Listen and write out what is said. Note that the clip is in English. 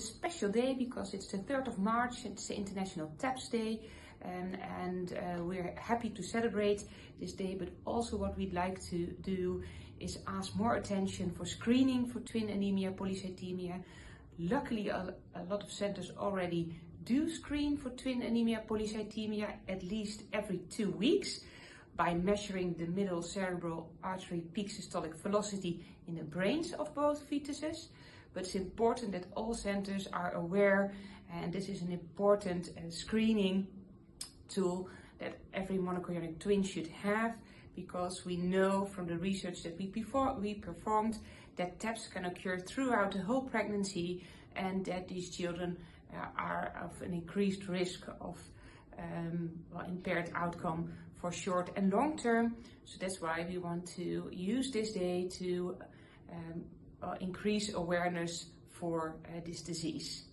special day because it's the 3rd of March, it's the International TAPS Day. Um, and uh, we're happy to celebrate this day, but also what we'd like to do is ask more attention for screening for twin anemia polycythemia. Luckily, a, a lot of centers already do screen for twin anemia polycythemia at least every two weeks by measuring the middle cerebral artery peak systolic velocity in the brains of both fetuses. But it's important that all centers are aware, and this is an important uh, screening tool that every monochorionic twin should have because we know from the research that we, before, we performed that TAPS can occur throughout the whole pregnancy and that these children uh, are of an increased risk of um, well, impaired outcome for short and long term. So that's why we want to use this day to um, uh, increase awareness for uh, this disease.